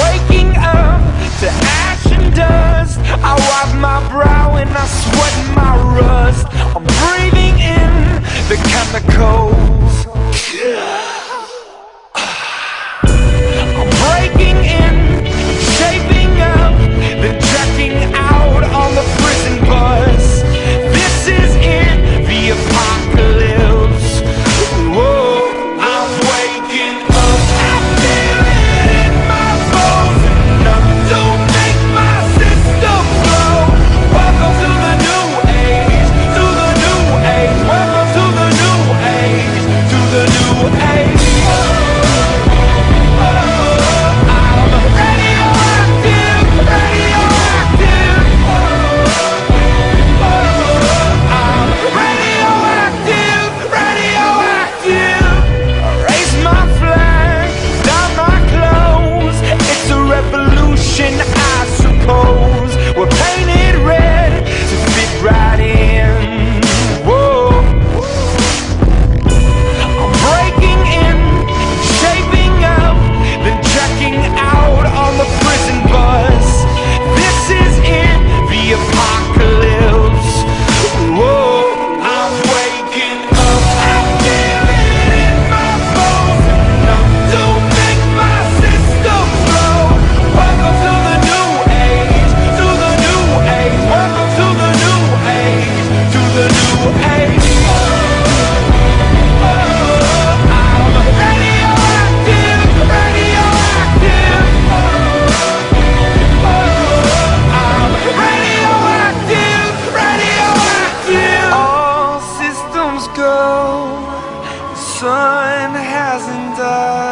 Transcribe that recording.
waking up to ash and dust I wipe my brow and I sweat my rust. I'm breathing in the chemicals sun hasn't died.